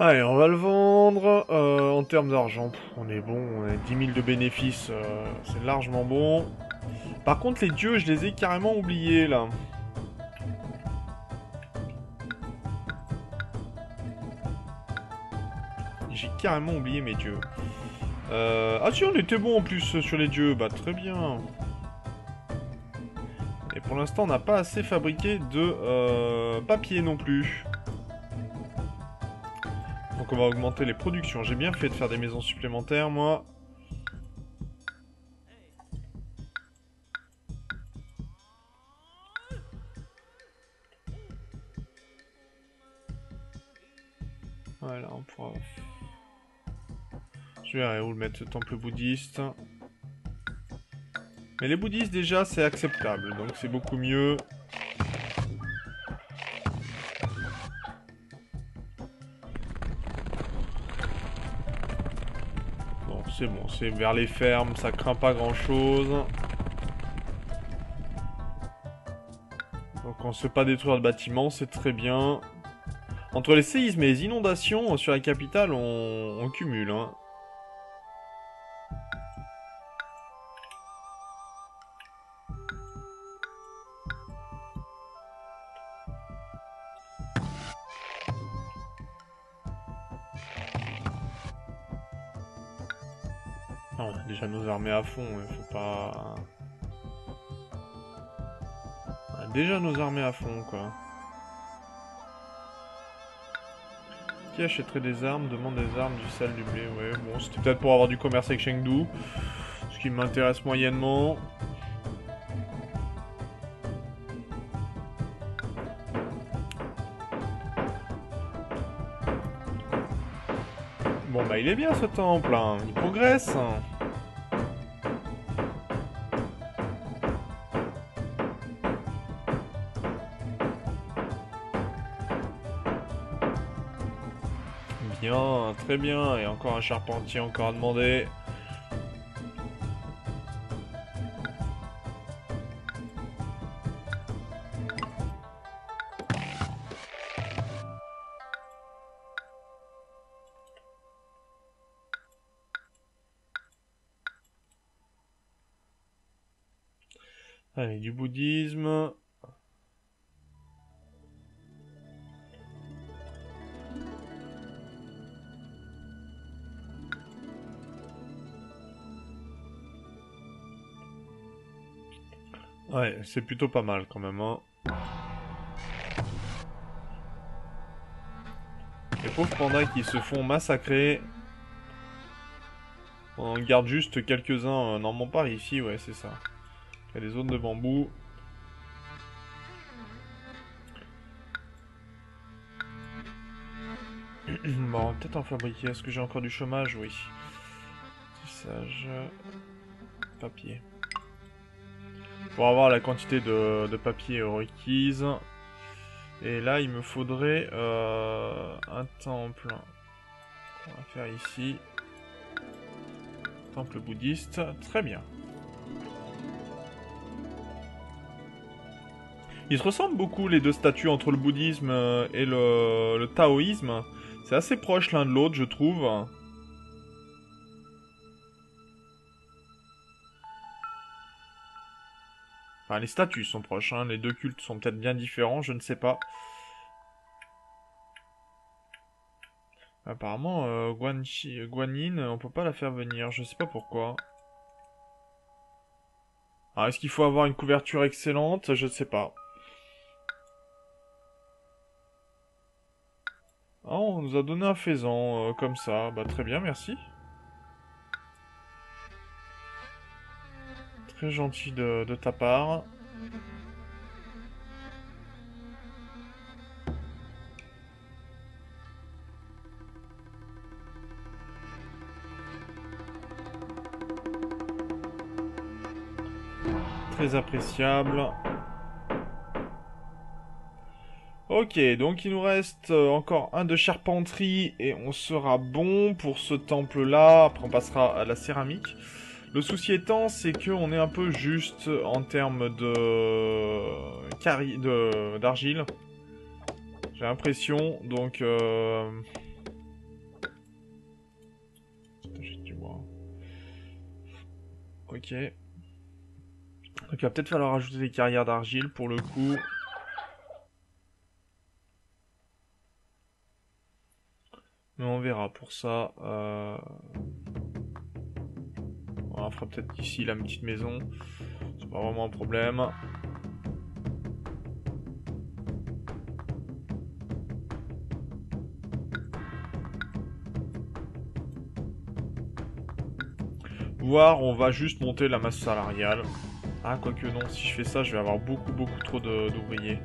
Allez, on va le vendre. Euh, en termes d'argent, on est bon. On a 10 000 de bénéfices. euh, c'est largement bon. Par contre, les dieux, je les ai carrément oubliés, là. J'ai carrément oublié mes dieux. Euh, Ah si, on était bon en plus sur les dieux. Bah, très bien. Et pour l'instant, on n'a pas assez fabriqué de papier non plus. Va augmenter les productions. J'ai bien fait de faire des maisons supplémentaires, moi. Voilà, on pourra... Je verrai où le mettre, ce temple bouddhiste. Mais les bouddhistes, déjà, c'est acceptable. Donc c'est beaucoup mieux. C'est bon, c'est vers les fermes, ça craint pas grand chose. Donc on ne se fait pas détruire le bâtiment, c'est très bien. Entre les séismes et les inondations, sur la capitale, on, on cumule. Hein. Ah, on a déjà nos armées à fond, il faut pas... On a déjà nos armées à fond, quoi. Qui achèterait des armes? Demande des armes, du sel, du blé, ouais. Bon, c'était peut-être pour avoir du commerce avec Chengdu. Ce qui m'intéresse moyennement. Bon bah il est bien ce temple, hein. il progresse. Bien, très bien, et encore un charpentier encore à Allez, du bouddhisme. Ouais, c'est plutôt pas mal quand même. Hein. Les pauvres pandas qui se font massacrer. On garde juste quelques-uns euh, normalement par ici, ouais, c'est ça. A des zones de bambou. bon, peut-être en fabriquer. Est-ce que j'ai encore du chômage? Oui. Tissage. Papier. Pour avoir la quantité de, de papier requise. Et là, il me faudrait euh, un temple. On va faire ici. Temple bouddhiste. Très bien. Ils se ressemblent beaucoup les deux statues entre le bouddhisme euh, et le, taoïsme. C'est assez proche l'un de l'autre, je trouve. Enfin, les statues sont proches, hein. les deux cultes sont peut-être bien différents, je ne sais pas. Apparemment, euh, Guanxi- Guanyin, on peut pas la faire venir, je sais pas pourquoi. Alors, est-ce qu'il faut avoir une couverture excellente? Je ne sais pas. On nous a donné un faisan, euh, comme ça. Bah, très bien, merci. Très gentil de, de ta part. Très appréciable. Ok, donc il nous reste euh, encore un de charpenterie et on sera bon pour ce temple-là. Après, on passera à la céramique. Le souci étant, c'est qu'on est un peu juste en termes de d'argile. J'ai l'impression, donc... Euh... Ok. Donc il va peut-être falloir ajouter des carrières d'argile pour le coup. Pour ça. Euh... On fera peut-être ici la petite maison. C'est pas vraiment un problème. Voir, on va juste monter la masse salariale. Ah, quoique non, si je fais ça, je vais avoir beaucoup, beaucoup trop d'ouvriers.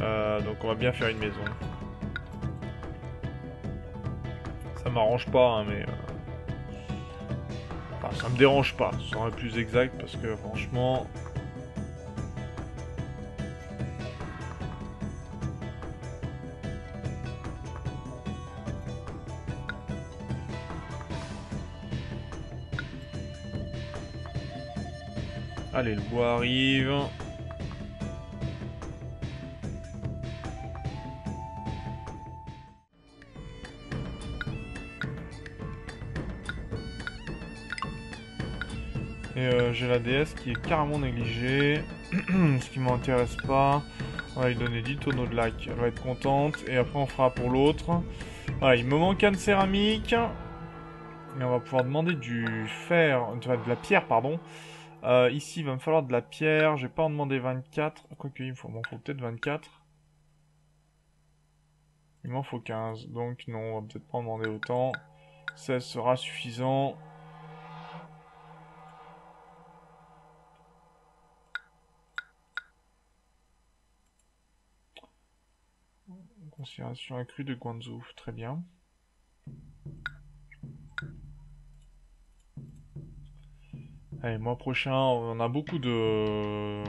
Euh, donc on va bien faire une maison. Ça m'arrange pas, hein, mais... Euh, enfin, ça me dérange pas, ce serait plus exact, parce que franchement... Allez, le bois arrive. Et euh, j'ai la DS qui est carrément négligée. Ce qui m'intéresse pas. On va lui donner 10 tonneaux de lac. Elle va être contente. Et après on fera pour l'autre. Voilà, il me manque un de céramique. Et on va pouvoir demander du fer, de la pierre, pardon. Euh, ici, il va me falloir de la pierre. Je vais pas en demander 24. Quoique, il m'en faut, peut-être 24. Il m'en faut 15. Donc non, on va peut-être pas en demander autant. 16 sera suffisant. Considération accrue de Guangzhou. Très bien. Allez, mois prochain, on a beaucoup de...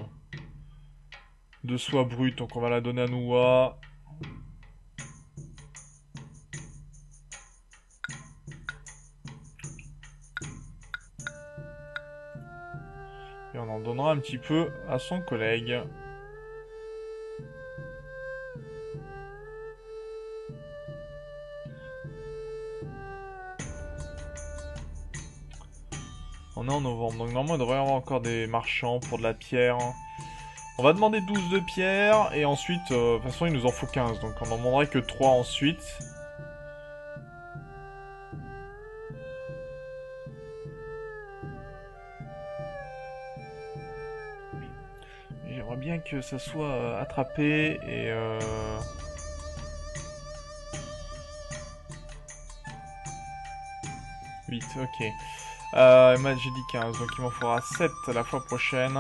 de soie brute, donc on va la donner à Noua. Et on en donnera un petit peu à son collègue. En novembre. Donc normalement, il devrait y avoir encore des marchands pour de la pierre. On va demander 12 de pierre, et ensuite, euh, de toute façon, il nous en faut 15, donc on n'en demanderait que 3 ensuite. J'aimerais bien que ça soit euh, attrapé, et... Euh... ok. Euh, j'ai dit 15, donc il m'en faudra 7 la fois prochaine.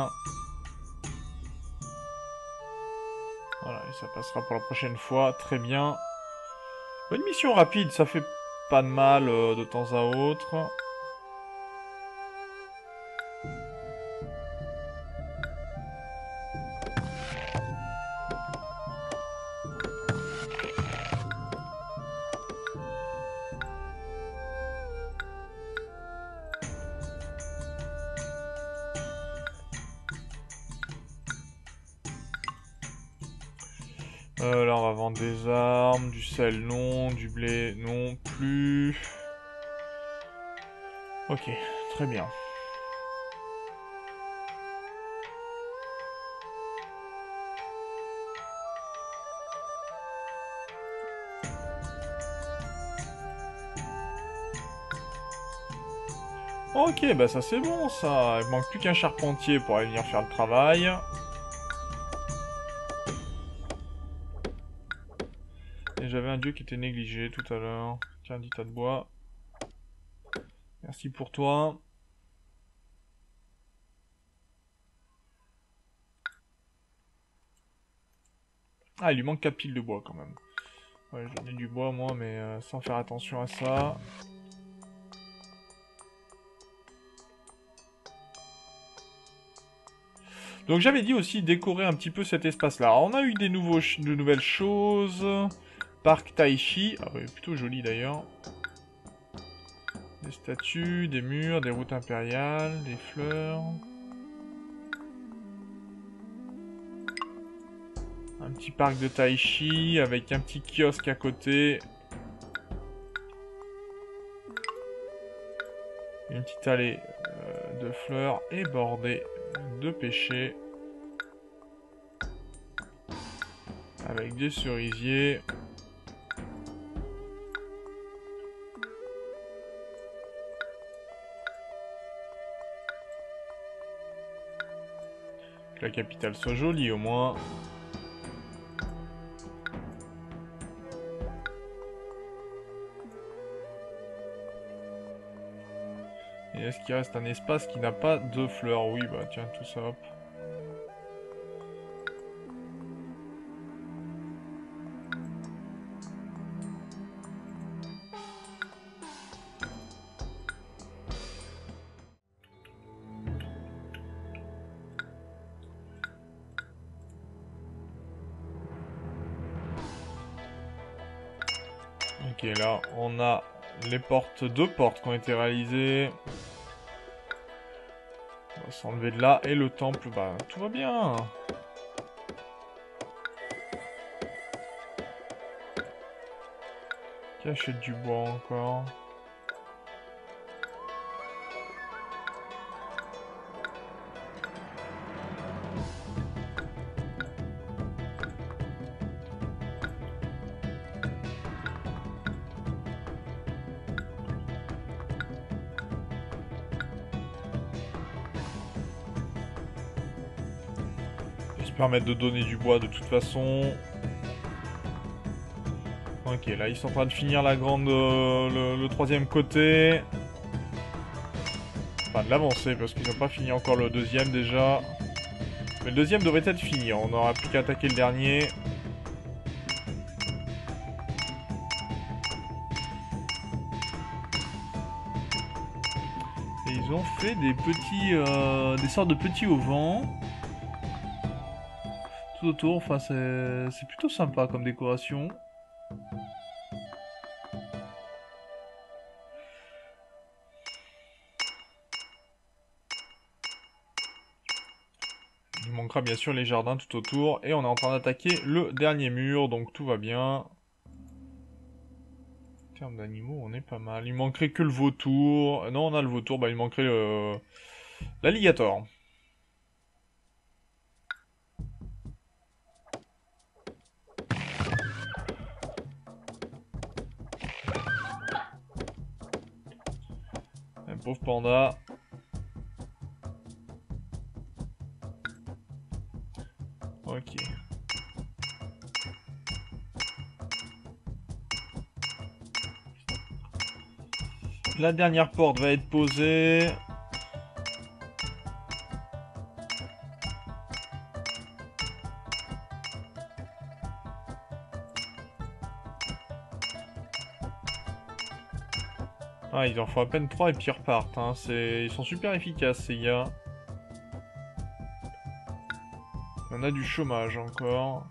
Voilà, et ça passera pour la prochaine fois. Très bien. Bonne mission rapide, ça fait pas de mal euh, de temps à autre. Des armes, du sel, non, du blé, non plus. Ok, très bien. Ok, bah ça c'est bon ça. Il manque plus qu'un charpentier pour aller venir faire le travail. Dieu qui était négligé tout à l'heure. Tiens, dit tas de bois. Merci pour toi. Ah, il lui manque 4 piles de bois quand même. Ouais, j'en ai du bois moi, mais euh, sans faire attention à ça. Donc j'avais dit aussi décorer un petit peu cet espace-là. On a eu des nouveaux de nouvelles choses. Parc Taichi. Ah plutôt joli d'ailleurs. Des statues, des murs, des routes impériales, des fleurs. Un petit parc de Taichi avec un petit kiosque à côté. Une petite allée euh, de fleurs et bordé de pêcher. Avec des cerisiers. Capitale soit jolie au moins. Et est-ce qu'il reste un espace qui n'a pas de fleurs? Oui, bah tiens, tout ça, hop. Les portes, deux portes qui ont été réalisées. On va s'enlever de là. Et le temple, bah, tout va bien. Achète du bois encore? Permettre de donner du bois de toute façon. Ok, là ils sont en train de finir la grande, euh, le, troisième côté. Enfin de l'avancer parce qu'ils n'ont pas fini encore le deuxième déjà. Mais le deuxième devrait être fini, on n'aura plus qu'à attaquer le dernier. Et ils ont fait des petits, euh, des sortes de petits au vent tout autour. Enfin, c'est plutôt sympa comme décoration. Il manquera bien sûr les jardins tout autour. Et on est en train d'attaquer le dernier mur, donc tout va bien. En termes d'animaux, on est pas mal. Il manquerait que le vautour. Non, on a le vautour, bah il manquerait l'alligator. Ok. La dernière porte va être posée. Ils en font à peine 3 et puis ils repartent. Hein. Ils sont super efficaces, ces gars. On a du chômage encore.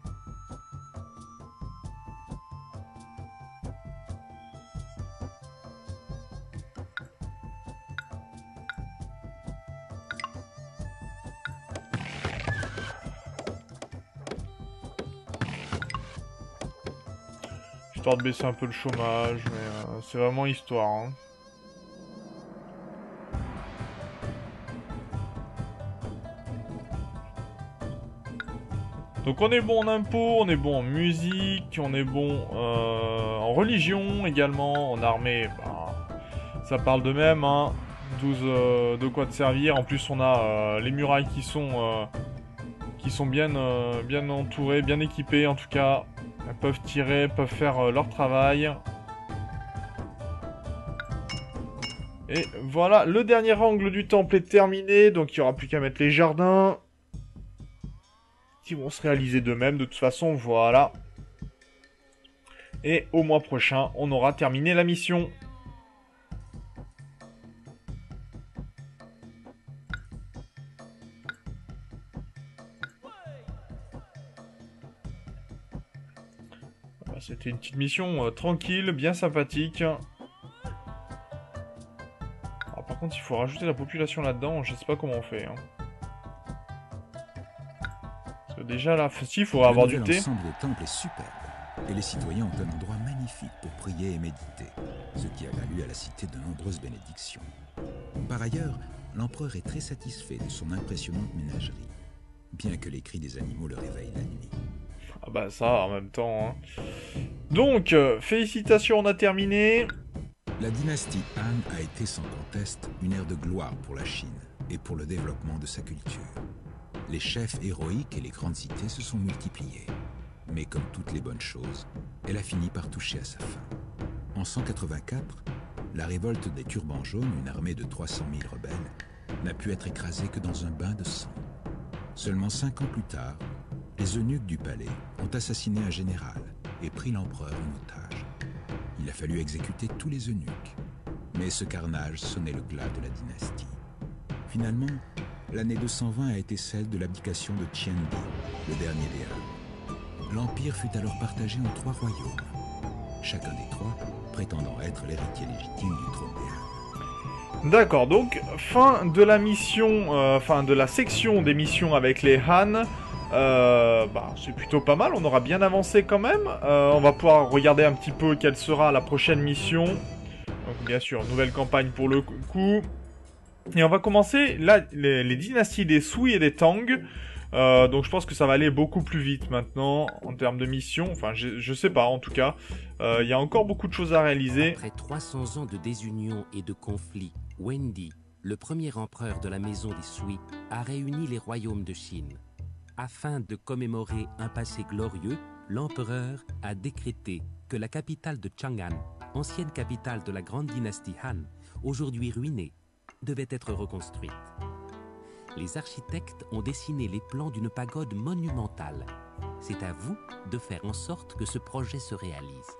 Histoire de baisser un peu le chômage, mais euh, c'est vraiment histoire. Hein. Donc on est bon en impôts, on est bon en musique, on est bon euh, en religion également, en armée, bah, ça parle de même, hein. 12 euh, de quoi te servir. En plus on a euh, les murailles qui sont qui sont bien bien entourées, bien équipées en tout cas. Elles peuvent tirer, peuvent faire leur travail. Et voilà, le dernier angle du temple est terminé, donc il n'y aura plus qu'à mettre les jardins qui vont se réaliser d'eux-mêmes. De toute façon, voilà. Et au mois prochain, on aura terminé la mission. C'était une petite mission euh, tranquille, bien sympathique. par contre, il faut rajouter la population là-dedans. Je sais pas comment on fait. Hein déjà là, si, il faudra avoir du thé. L'ensemble des temples est superbe, et les citoyens ont un endroit magnifique pour prier et méditer, ce qui a valu à la cité de nombreuses bénédictions. Par ailleurs, l'empereur est très satisfait de son impressionnante ménagerie, bien que les cris des animaux le réveillent la nuit. Ah bah ça, en même temps. Hein. Donc, euh, félicitations, on a terminé. La dynastie Han a été sans conteste une ère de gloire pour la Chine et pour le développement de sa culture. Les chefs héroïques et les grandes cités se sont multipliés. Mais comme toutes les bonnes choses, elle a fini par toucher à sa fin. En 184, la révolte des Turbans jaunes, une armée de 300 000 rebelles, n'a pu être écrasée que dans un bain de sang. Seulement cinq ans plus tard, les eunuques du palais ont assassiné un général et pris l'empereur en otage. Il a fallu exécuter tous les eunuques, mais ce carnage sonnait le glas de la dynastie. Finalement, l'année 220 a été celle de l'abdication de Tiandi, le dernier des. L'empire fut alors partagé en trois royaumes, chacun des trois prétendant être l'héritier légitime du trône des. D'accord, donc fin de la mission, euh, fin de la section des missions avec les Han. Euh, bah, c'est plutôt pas mal, on aura bien avancé quand même. Euh, on va pouvoir regarder un petit peu quelle sera la prochaine mission. Donc bien sûr, nouvelle campagne pour le coup. Et on va commencer là les, dynasties des Sui et des Tang. Euh, donc je pense que ça va aller beaucoup plus vite maintenant en termes de mission. Enfin, je, sais pas en tout cas. Euh, Il y a encore beaucoup de choses à réaliser. Après 300 ans de désunion et de conflits, Wendy, le premier empereur de la maison des Sui, a réuni les royaumes de Chine. Afin de commémorer un passé glorieux, l'empereur a décrété que la capitale de Chang'an, ancienne capitale de la grande dynastie Han, aujourd'hui ruinée, devait être reconstruite. Les architectes ont dessiné les plans d'une pagode monumentale. C'est à vous de faire en sorte que ce projet se réalise.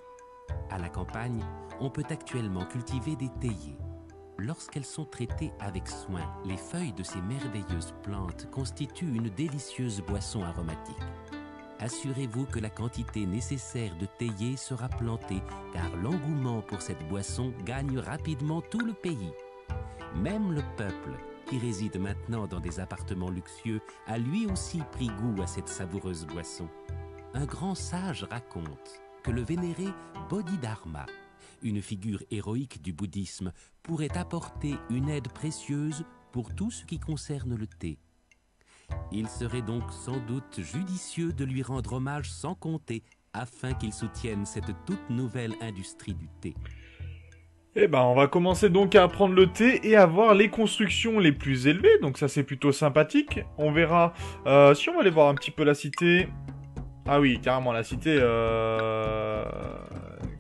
À la campagne, on peut actuellement cultiver des théiers. Lorsqu'elles sont traitées avec soin, les feuilles de ces merveilleuses plantes constituent une délicieuse boisson aromatique. Assurez-vous que la quantité nécessaire de théier sera plantée, car l'engouement pour cette boisson gagne rapidement tout le pays. Même le peuple, qui réside maintenant dans des appartements luxueux, a lui aussi pris goût à cette savoureuse boisson. Un grand sage raconte que le vénéré Bodhidharma, une figure héroïque du bouddhisme, pourrait apporter une aide précieuse pour tout ce qui concerne le thé. Il serait donc sans doute judicieux de lui rendre hommage sans compter afin qu'il soutienne cette toute nouvelle industrie du thé. Eh ben, on va commencer donc à apprendre le thé et à voir les constructions les plus élevées. Donc ça, c'est plutôt sympathique. On verra... Euh, si on va aller voir un petit peu la cité... Ah oui, carrément, la cité... Euh...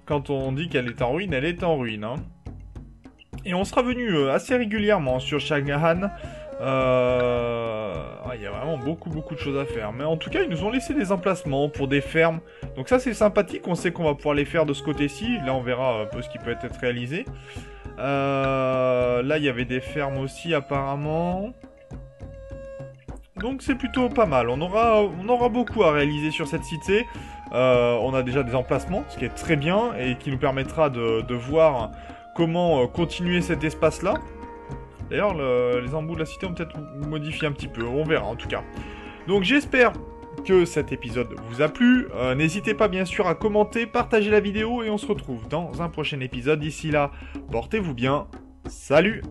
Quand on dit qu'elle est en ruine, elle est en ruine. Hein. Et on sera venu euh, assez régulièrement sur Shanghan. Euh... ah, Il y a vraiment beaucoup beaucoup de choses à faire. Mais en tout cas, ils nous ont laissé des emplacements pour des fermes. Donc ça, c'est sympathique. On sait qu'on va pouvoir les faire de ce côté-ci. Là, on verra un peu ce qui peut être réalisé. Euh... Là, il y avait des fermes aussi, apparemment. Donc c'est plutôt pas mal. On aura, on aura beaucoup à réaliser sur cette cité. Euh, on a déjà des emplacements, ce qui est très bien et qui nous permettra de, de voir comment euh, continuer cet espace-là. D'ailleurs, le- les embouts de la cité ont peut-être modifié un petit peu, on verra en tout cas. Donc j'espère que cet épisode vous a plu. Euh, N'hésitez pas bien sûr à commenter, partager la vidéo et on se retrouve dans un prochain épisode. D'ici là, portez-vous bien. Salut